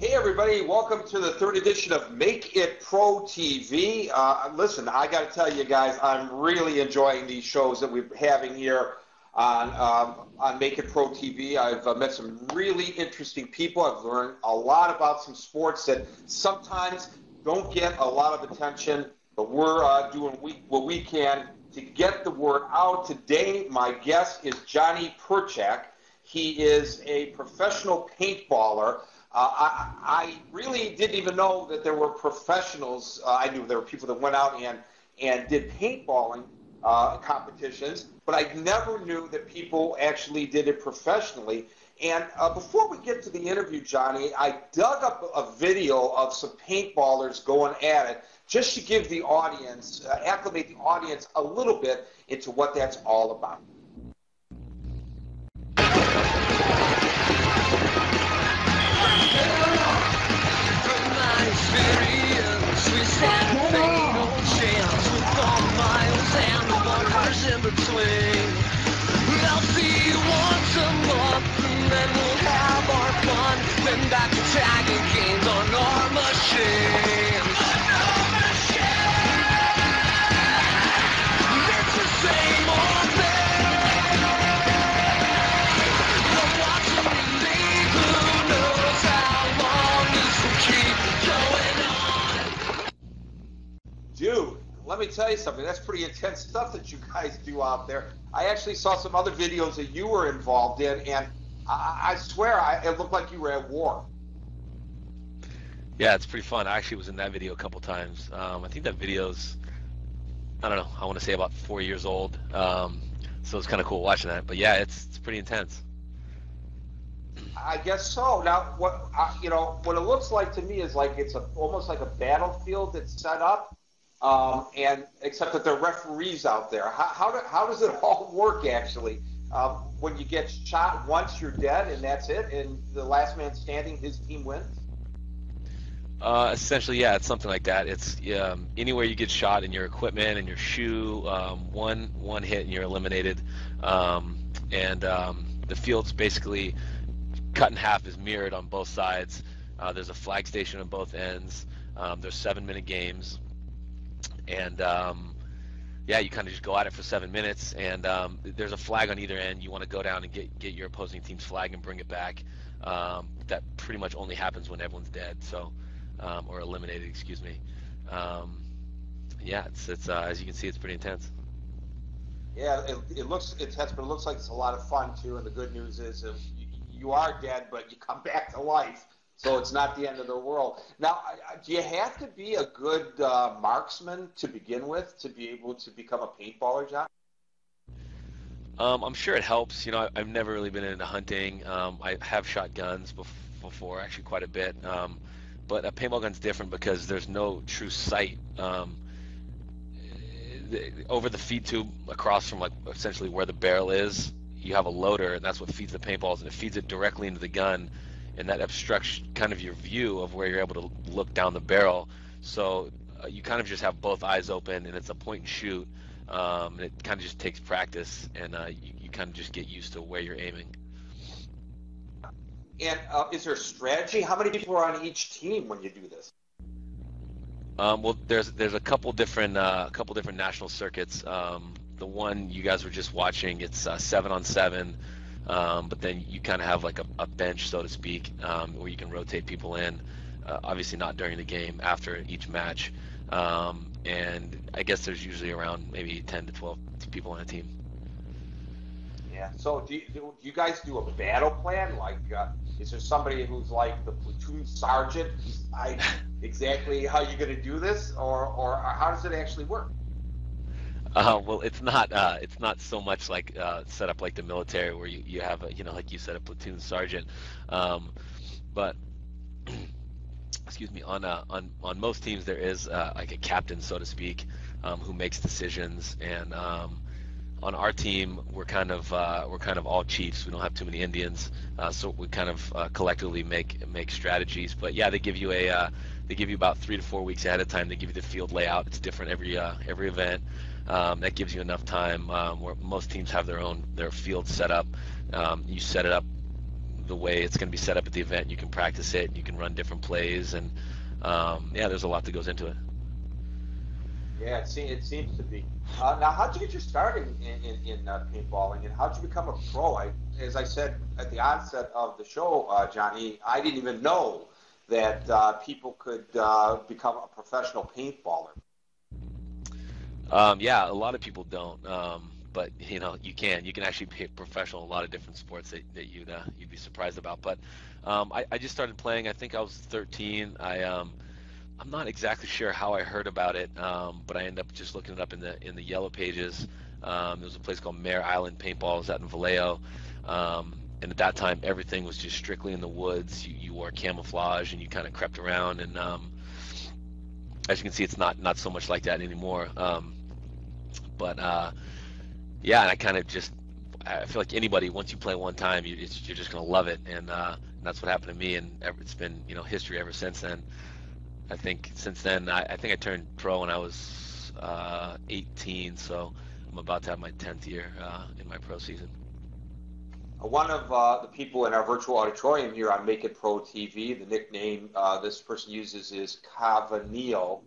Hey, everybody, welcome to the third edition of Make It Pro TV. Uh, listen, I got to tell you guys, I'm really enjoying these shows that we're having here on, um, on Make It Pro TV. I've uh, met some really interesting people. I've learned a lot about some sports that sometimes don't get a lot of attention, but we're uh, doing we, what we can to get the word out. Today, my guest is Johnny Perchak. He is a professional paintballer. Uh, I, I, really didn't even know that there were professionals. Uh, I knew there were people that went out and, and did paintballing uh, competitions, but I never knew that people actually did it professionally. And uh, before we get to the interview, Johnny, I dug up a video of some paintballers going at it just to give the audience, uh, acclimate the audience a little bit into what that's all about. Me tell you something. That's pretty intense stuff that you guys do out there. I actually saw some other videos that you were involved in, and I, I swear I, it looked like you were at war. Yeah, it's pretty fun. I actually was in that video a couple times. Um, I think that video's, I don't know, I want to say about four years old. Um, so it's kind of cool watching that. But yeah, it's it's pretty intense. I guess so. Now, what you know, what it looks like to me is like it's a, almost like a battlefield that's set up um, and except that there are referees out there. How, how, do, how does it all work actually? Um, when you get shot once, you're dead, and that's it, and the last man standing, his team wins. Uh, essentially, yeah, it's something like that. It's um, anywhere you get shot in your equipment and your shoe, um, one one hit and you're eliminated. Um, and um, the field's basically cut in half, is mirrored on both sides. Uh, there's a flag station on both ends. Um, there's seven minute games and um, yeah, you kind of just go at it for seven minutes, and um, there's a flag on either end. You want to go down and get get your opposing team's flag and bring it back. Um, that pretty much only happens when everyone's dead, so um, or eliminated, excuse me. Um, yeah, it's it's uh, as you can see, it's pretty intense. Yeah, it, it looks intense, but it looks like it's a lot of fun too. And the good news is, if you, you are dead, but you come back to life so it's not the end of the world. Now, do you have to be a good uh, marksman to begin with to be able to become a paintballer, John? Um, I'm sure it helps. You know, I, have never really been into hunting. Um, I have shot guns before, actually quite a bit. Um, but a paintball gun's different because there's no true sight um, over the feed tube across from like essentially where the barrel is. You have a loader, and that's what feeds the paintballs, and it feeds it directly into the gun and that obstructs kind of your view of where you're able to look down the barrel. So uh, you kind of just have both eyes open, and it's a point and shoot. Um, and it kind of just takes practice, and uh, you, you kind of just get used to where you're aiming. And uh, is there a strategy? How many people are on each team when you do this? Um, well, there's there's a couple different uh, a couple different national circuits. Um, the one you guys were just watching, it's uh, seven on seven. Um, but then you kind of have like a, a, bench, so to speak, um, where you can rotate people in. Uh, obviously, not during the game, after each match. Um, and I guess there's usually around maybe 10 to 12 people on a team. Yeah. So do you, do you guys do a battle plan? Like, uh, is there somebody who's like the platoon sergeant? I exactly how you're going to do this, or or how does it actually work? Uh, well, it's not. Uh, it's not so much like uh, set up like the military, where you, you have a you know like you said a platoon sergeant, um, but excuse me on uh, on on most teams there is uh, like a captain, so to speak, um, who makes decisions. And um, on our team, we're kind of uh, we're kind of all chiefs. We don't have too many Indians, so we kind of collectively make make strategies. But yeah, they give you a they give you about three to four weeks ahead of time. They give you the field layout. It's different every every event. Um, that gives you enough time um, where most teams have their own their field set up. Um, you set it up the way it's going to be set up at the event. You can practice it, you can run different plays, and um, yeah, there's a lot that goes into it. Yeah, it seems, it seems to be. Uh, now, how'd you get your start in, in, in uh, paintballing, and how'd you become a pro? I, as I said at the onset of the show, uh, Johnny, I didn't even know that uh, people could uh, become a professional paintballer. Um, yeah, a lot of people don't, um, but you know you can. You can actually be a professional in a lot of different sports that, that you'd uh, you'd be surprised about. But um, I, I just started playing. I think I was 13. I um, I'm not exactly sure how I heard about it, um, but I ended up just looking it up in the in the yellow pages. Um, there was a place called Mare Island Paintball. It was out in Vallejo. Um, and at that time, everything was just strictly in the woods. You, you wore camouflage and you kind of crept around. And um, as you can see, it's not not so much like that anymore. Um, but uh, yeah, and I kind of just I feel like anybody once you play one time, you, you're just gonna love it, and, uh, and that's what happened to me. And it's been you know history ever since then. I think since then, I, I think I turned pro when I was uh, 18, so I'm about to have my 10th year uh, in my pro season. One of uh, the people in our virtual auditorium here on Make It Pro TV, the nickname uh, this person uses is Cavanil,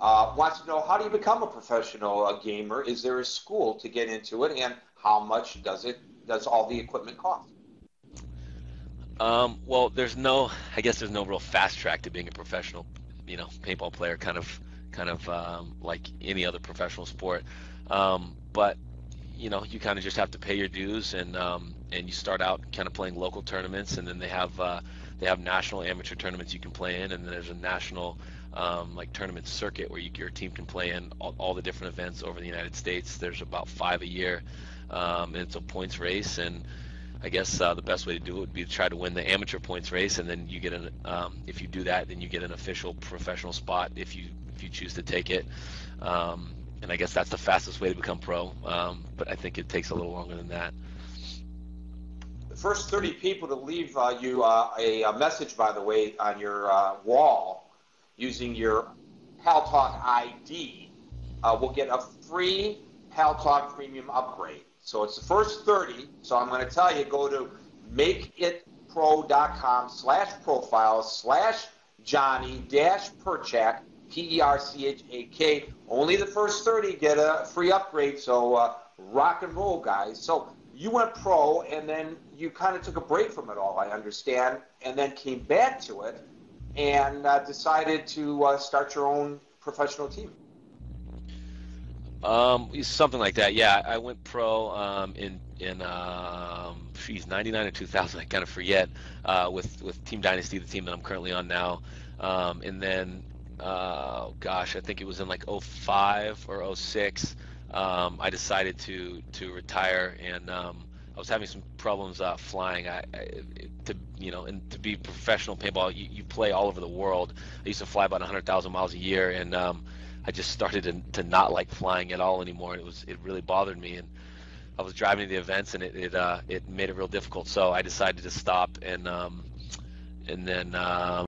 uh, wants to know how do you become a professional uh, gamer? Is there a school to get into it, and how much does it does all the equipment cost? Um, well, there's no, I guess there's no real fast track to being a professional you know paintball player, kind of kind of um, like any other professional sport. Um, but you know you kind of just have to pay your dues and um, and you start out kind of playing local tournaments and then they have uh, they have national amateur tournaments you can play in and then there's a national um, like tournament circuit where you, your team can play in all, all, the different events over the United States. There's about five a year, um, and it's a points race and I guess uh, the best way to do it would be to try to win the amateur points race, and then you get an. Um, if you do that, then you get an official professional spot if you if you choose to take it. Um, and I guess that's the fastest way to become pro. Um, but I think it takes a little longer than that. The first 30 people to leave uh, you uh, a, a, message, by the way, on your uh, wall using your Paltalk ID uh, will get a free Paltalk Premium upgrade. So it's the first 30. So I'm going to tell you, go to makeitpro.com slash profile slash Johnny dash Perchak, P-E-R-C-H-A-K. Only the first 30 get a free upgrade. So uh, rock and roll, guys. So you went pro, and then you kind of took a break from it all, I understand, and then came back to it and uh, decided to uh, start your own professional team. Um, something like that. Yeah, I went pro um, in in um, geez, 99 or 2000. I kind of forget. Uh, with with Team Dynasty, the team that I'm currently on now, um, and then uh, gosh, I think it was in like 05 or 06. Um, I decided to to retire, and um, I was having some problems uh, flying. I, I, to you know, and to be professional paintball, you, you play all over the world. I used to fly about 100,000 miles a year, and um, I just started to, to not like flying at all anymore. It was it really bothered me, and I was driving to the events, and it it uh, it made it real difficult. So I decided to stop, and um, and then. Um,